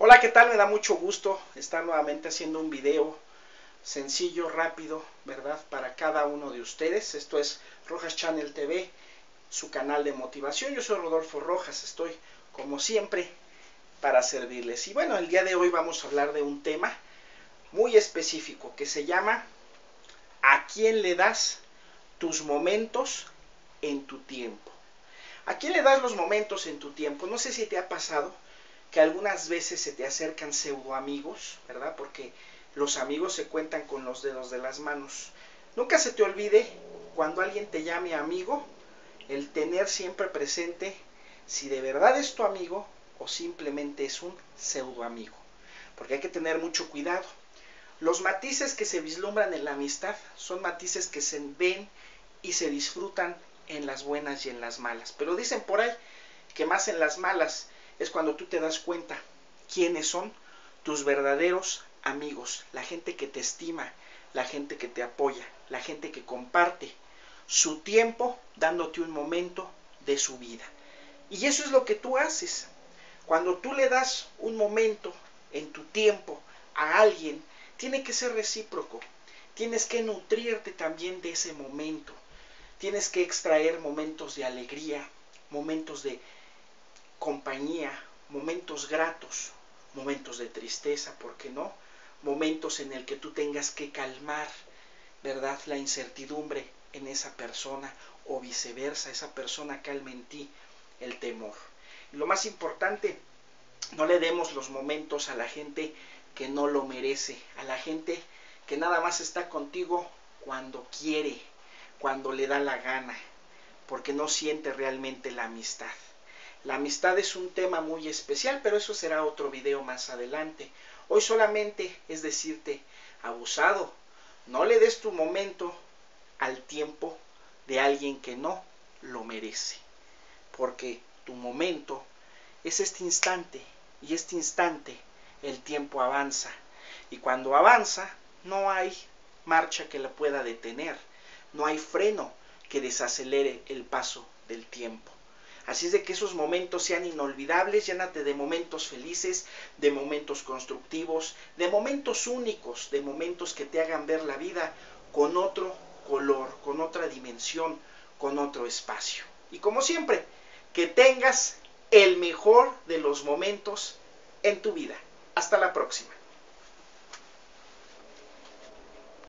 Hola, ¿qué tal? Me da mucho gusto estar nuevamente haciendo un video sencillo, rápido, ¿verdad? Para cada uno de ustedes. Esto es Rojas Channel TV, su canal de motivación. Yo soy Rodolfo Rojas, estoy como siempre para servirles. Y bueno, el día de hoy vamos a hablar de un tema muy específico que se llama ¿A quién le das tus momentos en tu tiempo? ¿A quién le das los momentos en tu tiempo? No sé si te ha pasado que algunas veces se te acercan pseudo amigos, ¿verdad? Porque los amigos se cuentan con los dedos de las manos. Nunca se te olvide cuando alguien te llame amigo, el tener siempre presente si de verdad es tu amigo o simplemente es un pseudo amigo. Porque hay que tener mucho cuidado. Los matices que se vislumbran en la amistad son matices que se ven y se disfrutan en las buenas y en las malas. Pero dicen por ahí que más en las malas es cuando tú te das cuenta quiénes son tus verdaderos amigos, la gente que te estima, la gente que te apoya, la gente que comparte su tiempo dándote un momento de su vida. Y eso es lo que tú haces. Cuando tú le das un momento en tu tiempo a alguien, tiene que ser recíproco. Tienes que nutrirte también de ese momento. Tienes que extraer momentos de alegría, momentos de compañía, momentos gratos, momentos de tristeza, ¿por qué no? Momentos en el que tú tengas que calmar, ¿verdad? La incertidumbre en esa persona o viceversa, esa persona calma en ti el temor. Y lo más importante, no le demos los momentos a la gente que no lo merece, a la gente que nada más está contigo cuando quiere, cuando le da la gana, porque no siente realmente la amistad. La amistad es un tema muy especial, pero eso será otro video más adelante. Hoy solamente es decirte, abusado, no le des tu momento al tiempo de alguien que no lo merece. Porque tu momento es este instante y este instante el tiempo avanza. Y cuando avanza no hay marcha que la pueda detener, no hay freno que desacelere el paso del tiempo. Así es de que esos momentos sean inolvidables, llénate de momentos felices, de momentos constructivos, de momentos únicos, de momentos que te hagan ver la vida con otro color, con otra dimensión, con otro espacio. Y como siempre, que tengas el mejor de los momentos en tu vida. Hasta la próxima.